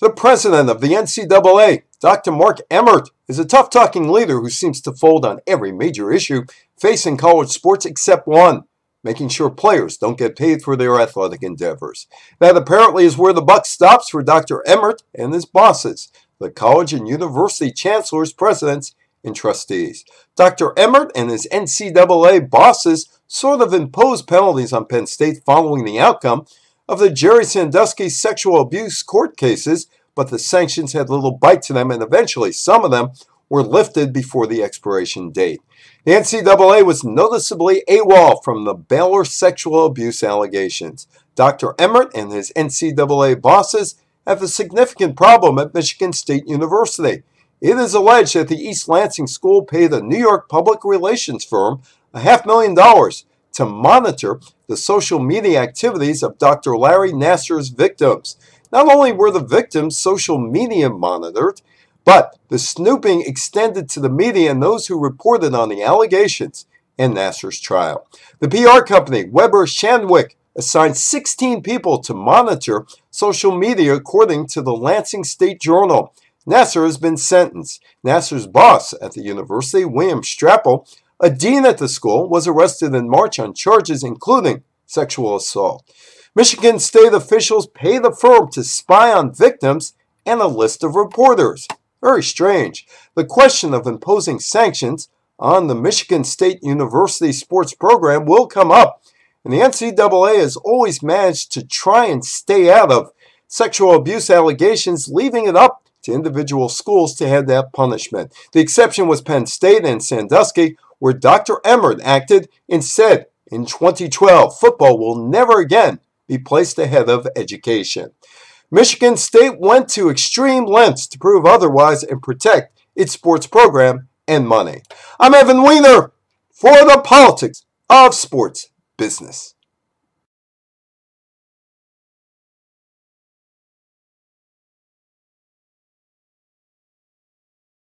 The president of the NCAA, Dr. Mark Emmert, is a tough talking leader who seems to fold on every major issue facing college sports except one making sure players don't get paid for their athletic endeavors. That apparently is where the buck stops for Dr. Emmert and his bosses, the college and university chancellors, presidents, and trustees. Dr. Emmert and his NCAA bosses sort of imposed penalties on Penn State following the outcome of the Jerry Sandusky sexual abuse court cases, but the sanctions had little bite to them, and eventually some of them were lifted before the expiration date. The NCAA was noticeably AWOL from the Baylor sexual abuse allegations. Dr. Emmert and his NCAA bosses have a significant problem at Michigan State University. It is alleged that the East Lansing School paid a New York public relations firm a half million dollars to monitor the social media activities of Dr. Larry Nassar's victims. Not only were the victims' social media monitored, but the snooping extended to the media and those who reported on the allegations in Nassar's trial. The PR company Weber Shandwick assigned 16 people to monitor social media according to the Lansing State Journal. Nassar has been sentenced. Nassar's boss at the university, William Strampel, a dean at the school, was arrested in March on charges including sexual assault. Michigan state officials pay the firm to spy on victims and a list of reporters. Very strange. The question of imposing sanctions on the Michigan State University sports program will come up. And the NCAA has always managed to try and stay out of sexual abuse allegations, leaving it up to individual schools to have that punishment. The exception was Penn State and Sandusky, where Dr. Emmert acted and said in 2012 football will never again be placed ahead of education. Michigan State went to extreme lengths to prove otherwise and protect its sports program and money. I'm Evan Weiner for the politics of sports business.